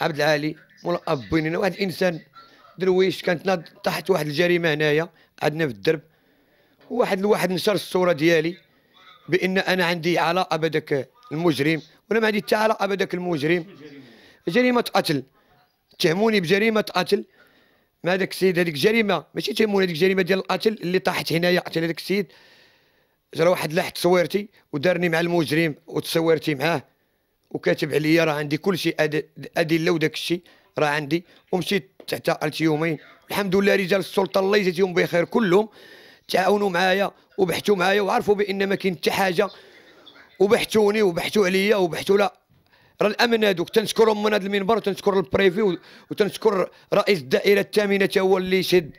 عبد العالي مولا أنا واحد الانسان درويش كانت ناض تحت واحد الجريمة هنايا عندنا في الدرب. واحد الواحد نشر الصورة ديالي بإن أنا عندي علاقة بهذاك المجرم وأنا ما عندي حتى علاقة بهذاك المجرم. جريمة قتل. تهموني بجريمة قتل؟ مع هذاك السيد هذيك جريمة ماشي تهموني هذيك جريمة ديال القتل اللي طاحت هنايا قتل هذاك السيد. جرى واحد لاح تصويرتي ودارني مع المجرم وتصورتي معاه وكاتب عليا راه عندي كل شيء أدلة وداك الشيء راه عندي. ومشيت اعتقلت يومين. الحمد لله رجال السلطة الله يجزيهم بخير كلهم. تعاونوا معايا وبحثوا معايا وعرفوا بأن ما كاين حتى حاجة. وبحثوني وبحثوا عليا وبحثوا لا. راه الأمن هذوك تنشكرهم من هذا المنبر وتنشكر البريفي وتنشكر رئيس الدائرة الثامنة هو اللي شد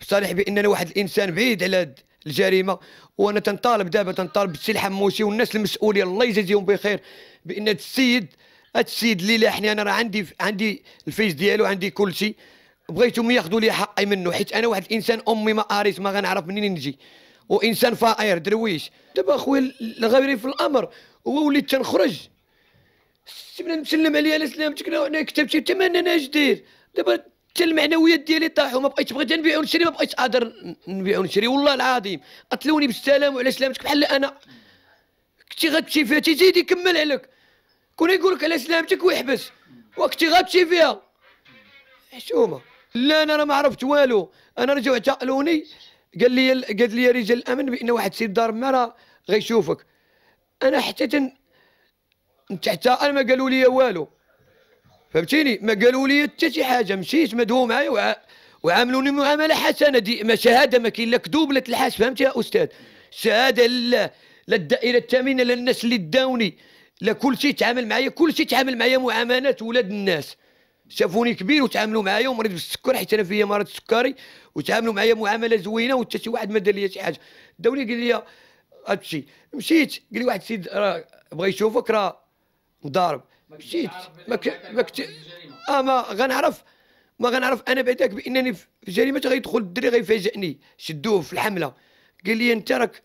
بصالح بانني واحد الإنسان بعيد على الجريمة وأنا تنطالب دابا تنطالب بالسي الحموشي والناس المسؤولين الله يجازيهم بخير بأن هاد السيد هاد السيد اللي لاحني أنا راه عندي عندي الفيس ديالو عندي كل شيء بغيتهم ياخذوا لي حقي منه حيت أنا واحد الإنسان أمي ما قاريت ما غنعرف منين نجي وإنسان فقير درويش. دابا أخويا الغيري في الأمر هو وليت تنخرج. سيبنا نسلم عليه على سلامتك أنا كتبت شي ثمن أنا اش دابا حتى المعنويات ديالي طاحوا ما بقيتش بغيت نبيع ونشري ما بقيتش قادر نبيع ونشري والله العظيم قتلوني بالسلام وعلى سلامتك. بحال أنا كنتي غتمشي فيها تيزيد يكمل عليك. كون يقول لك على سلامتك ويحبس. وكنتي غتمشي فيها. حشومه لا أنا راه ما عرفت والو. أنا رجعوا اعتقلوني قال لي قال لي رجال الأمن بأن واحد السيد ضارب ما راه غيشوفك. أنا حتى تن انت حتى أنا ما قالوا لي والو. فهمتيني؟ ما قالوا لي حتى شي حاجة مشيت مدهو معايا وع... وعاملوني معاملة حسنة. دي ما شهادة ما كاين لا كذوب لا تلحاس فهمت يا أستاذ؟ شهادة لله لا الدائره الثامنه لا الناس اللي داوني لا كل شيء تعامل معايا كل شيء تعامل معايا معاملات ولاد الناس. شافوني كبير وتعاملوا معايا ومريض بالسكر حيت أنا فيا مرض السكري وتعاملوا معايا معاملة زوينة وحتى شي واحد ما دار لي شي حاجة. داوني قال لي هادشي. مشيت قال لي واحد السيد راه بغى يشوفك راه ضارب مشيت ما. آه ما غنعرف ما غنعرف أنا بعداك بإنني في جريمة غيدخل الدري غيفاجئني شدوه في الحملة. قال لي أنت راك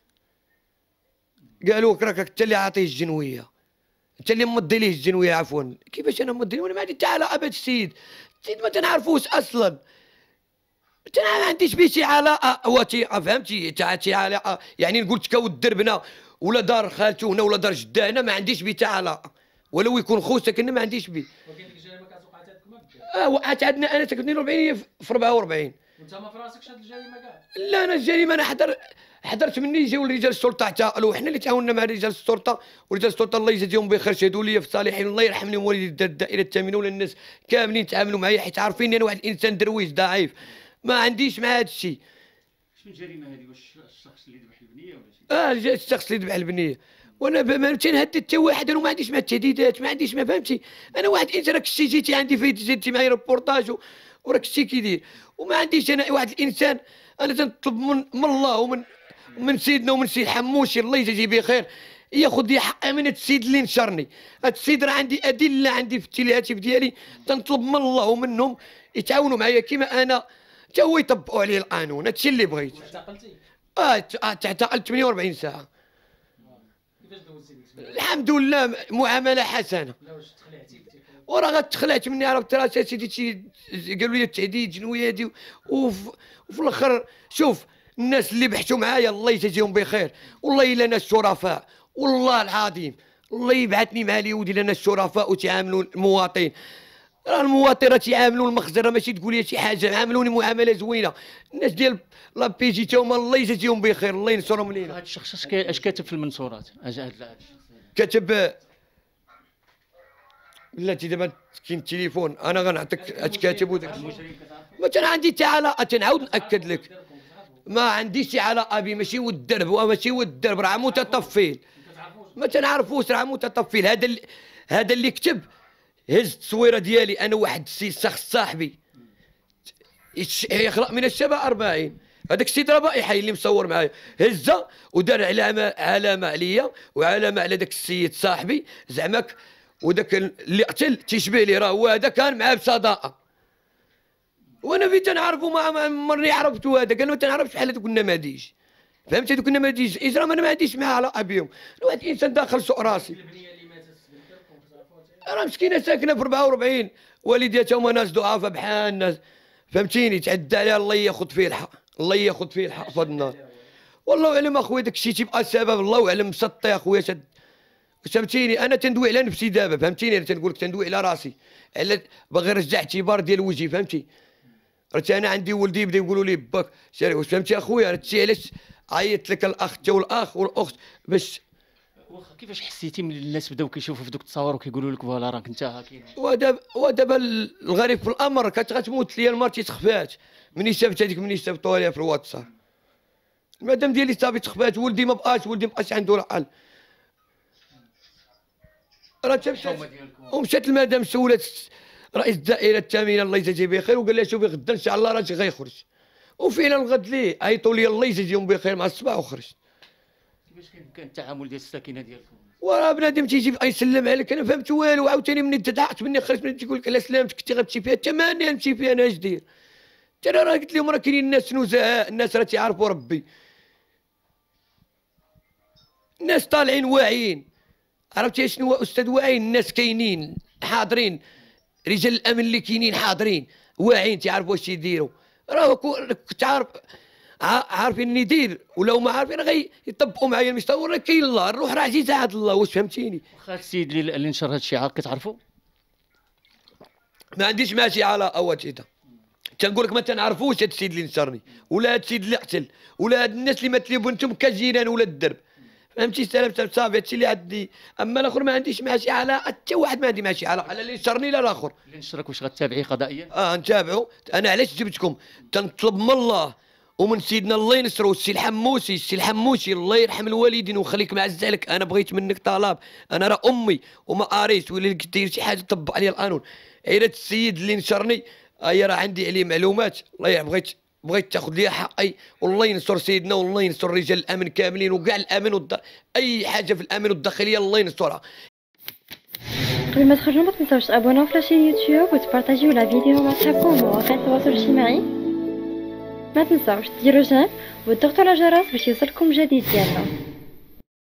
قالوا لك راك أنت اللي عاطيه الجنوية. أنت اللي مضي ليه الجنوية عفوا. كيفاش أنا مضي وأنا ما عندي حتى علاقة بهذا السيد. السيد ما تنعرفوش أصلا. أنا ما عنديش به شي علاقة. وثيقه فهمتي تاع شي علاقة. يعني نقول تكود دربنا ولا دار خالته هنا ولا دار جدة هنا ما عنديش به حتى علاقة. ولو يكون خوتك أنا ما عنديش به ولكن ديك الجريمه كانت وقعت عندكم هكا آه وقعت عندنا أنا ساكنين 40 هي في 44 وأنت ما في راسك شاد الجريمة كاع لا أنا الجريمة أنا حضر حضرت مني جاو رجال الشرطه اعتقلوا وحنا اللي تعاوننا مع رجال الشرطه ورجال الشرطه الله يجازيهم بخير شهدوا لي في الصالحين الله يرحمني والدي الدائرة الثامنة ولا الناس كاملين تعاملوا معايا حيت عارفين أنا واحد الانسان درويش ضعيف. ما عنديش مع هذا الشيء شنو الجريمة هذه واش الشخص اللي ذبح البنية ولا شي؟ آه الشخص اللي ذبح البنية. وأنا ما تنهدد حتى واحد أنا ما عنديش مع التهديدات ما عنديش ما فهمتي؟ أنا واحد إنت راك شتي جيتي عندي في جيتي معايا ريبورتاج وراك شتي كيدير وما عنديش أنا واحد الإنسان أنا تنطلب من, من الله ومن من سيدنا ومن سيد حموشي الله يجازيه بخير ياخذ لي حقي من السيد اللي نشرني. هاد السيد راه عندي أدلة عندي في الهاتف ديالي تنطلب من الله ومنهم يتعاونوا معايا كيما أنا. حتى هو يطبقوا عليه القانون هادشي اللي بغيت. اعتقلتي؟ آه آه، تعتقلت 48 ساعة. كيفاش دوزتي ديك السنة الحمد لله معاملة حسنة. لا واش تخلعتي قلتي وراه غتخلعت مني عرفت؟ راه سيدي قالوا لي التعديد جنويه هادي وفي وفي الآخر شوف الناس اللي بحثوا معايا الله يجازيهم بخير. والله إلا ناس شرفاء والله العظيم الله يبعثني مع اليهود إلا ناس شرفاء وتعاملوا المواطن. راه المواطن راه تيعاملوا المخزن راه ماشي تقول لي شي حاجة عاملوني معاملة زوينة. الناس ديال la PJ تا هما الله يجازيهم بخير الله ينصرهم لينا. هذا الشخص اش كا- اش كاتب في المنشورات؟ هذا. كتب بلاتي دابا كاين التليفون أنا غنعطيك أش كاتب وداك ما كان عندي حتى علاقه تنعاود نأكد لك. ما عنديش شي علاقه به ماشي ود الدرب وماشي ود الدرب راه متطفل. ما تنعرفوش راه متطفل. هذا هذا اللي كتب هز التصويرة ديالي أنا واحد السي شخص صاحبي. يخلق من الشباب 40 هذاك السيد راه حي اللي مصور معايا. هزه ودار علامه علامه عليا وعلامه على ذاك السيد صاحبي. زعماك وذاك اللي قتل تيشبه لي راه هو هذا كان معاه بصداقة. وأنا في تنعرفو ما ما مرني عرفتو هذا. قال ما تنعرفش بحال ما ديش فهمتي دوك النماذج. الاجرام أنا ما عنديش معاه علاقه بهم واحد الانسان داخل سوق راسي البنيه اللي ماتت بالكركم تعرفوها راه مسكينة ساكنة في 44 والدياتها هما ناس ضعاف بحال الناس فهمتيني؟ تعدى عليها الله ياخذ فيه الحق الله ياخذ فيه الحق في هذا النهار. والله أعلم أخويا داك الشيء تيبقى السبب الله أعلم مسطي أخويا شد فهمتيني؟ أنا تندوي على نفسي دابا فهمتيني؟ أنا تنقول لك تندوي على راسي. على باغي نرجع اعتبار ديال وجهي فهمتي؟ راه أنا عندي ولدي بدا يقولوا لي باك فهمتي أخويا؟ هادشي علاش عيطت لك الاخ تا والأخ والأخت باش واخا كيفاش حسيتي ملي الناس بداو كيشوفوا في دوك التصاور وكيقولوا لك voilà راك انت ها كاين؟ ودابا ودابا الغريب في الأمر كانت غتموت ليا المرتي تخفات. مني شافت هذيك مني صيفطوها ليا في الواتساب. المدام ديالي صافي تخفات ولدي ما بقاش ولدي ما بقاش عنده العقل. راه تا مشات ومشات المدام سولات رئيس الدائرة الثامنة الله يجازيه بخير وقال لها شوفي غدا إن شاء الله راجل غيخرج. وفعلا غد ليه؟ عيطوا لي الله يجازيهم بخير مع الصباح وخرج كيفاش كان التعامل ديال الساكنة ديالكم؟ وراه بنادم تيجي يسلم عليك أنا فهمت والو عاوتاني مني تضحكت مني خرجت مني تيقول لك على سلامتك كنتي غتمشي فيها حتى ما أنا نمشي فيها أنا اش داير ترى راه قلت لهم راه كاينين الناس نزهاء الناس راه تيعرفوا ربي. الناس طالعين واعيين. عرفتي شنو أستاذ واعيين الناس كاينين حاضرين. رجال الأمن اللي كاينين حاضرين واعيين تيعرفوا واش يديروا. راه كنت عارف عارفين ندير ولا هما عارفين غي يطبقوا معايا المستوى راه كاين الله الروح راه عزيزة عند الله واش فهمتيني؟ واخا السيد اللي نشر هذا الشعار كتعرفوا؟ ما عنديش مع شي علاقه واتيتا تنقول لك ما تنعرفوش هاد السيد اللي نشرني ولا هاد السيد اللي قتل ولا هاد الناس اللي مات لي بنتهم كجيران ولا الدرب. فهمتي سلام سلام صافي هادشي اللي عندي. أما الآخر ما عنديش مع شي علاقه حتى واحد ما عندي مع شي علاقه لا اللي نشرني لا الآخر. اللي نشرك واش غتتابعيه قضائيا؟ آه نتابعوا أنا علاش جبتكم؟ تنطلب من الله ومن سيدنا الله ينصرو السي الحموسي السي الحموسي الله يرحم الوالدين ويخليك مع الزالك أنا بغيت منك طلب. أنا راه أمي وما قاريش ولا دير شي حاجة طبق عليا القانون. عيرة السيد اللي نشرني هي راه عندي عليه معلومات. الله بغيت بغيت تاخذ لي حقي. والله ينصر سيدنا والله ينصر رجال الأمن كاملين وكاع الأمن والد... أي حاجة في الأمن والداخلية الله ينصرها قبل ما تخرجوا ما تنساوش تابوناو في la chaîne YouTube وتبارطاجيو la vidéo مع صحابكم ومواقع التواصل الاجتماعي ما تنساوش ديروا j'aime وتضغطوا على الجرس باش يوصلكم جديد ديالنا